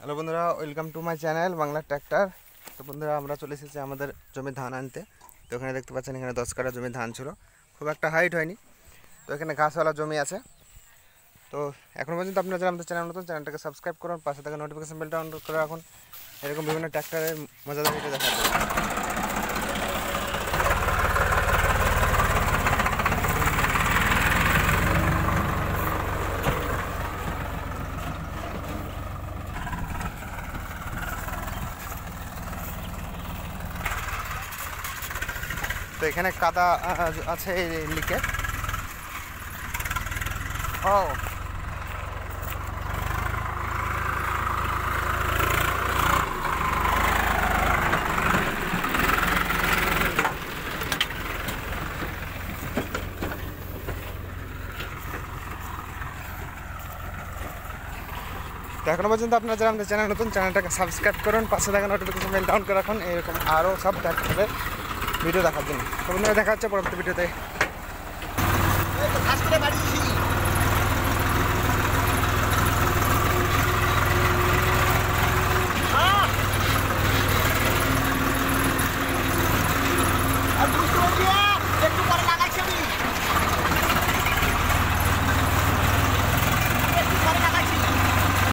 Hello বন্ধুরা welcome to my channel Bangla tractor তো বন্ধুরা, আমরা চলে এসেছি আমাদের জমি ধান আনতে। তো এখানে দেখতে পাচ্ছেন, এখানে দশ কাটা জমি ধান ছিল। খুব একটা হাইট হয়নি। তো এখানে ঘাসওয়ালা জমি আছে। তো এখন পর্যন্ত আপনারা যারা আমাদের চ্যানেল নতুন চ্যানেলটাকে সাবস্ক্রাইব করুন, পাশে থাকা নোটিফিকেশন বেলটা অন করে রাখুন। এরকম বিভিন্ন ট্র্যাক্টরের মজাদার দেখা দেখার তো এখানে কাদা আছে এই লিকে। ও। এখনও পর্যন্ত আপনারা যারা আমাদের চ্যানেল নতুন, চ্যানেলটাকে সাবস্ক্রাইব করুন, পাশে থাকা নোটিফিকেশন বেল ডাউন করে রাখুন, এরকম আরও সব ট্র্যাক্টরের ভিডিও দেখার জন্য। দেখা হচ্ছে পরবর্তী ভিডিওতে।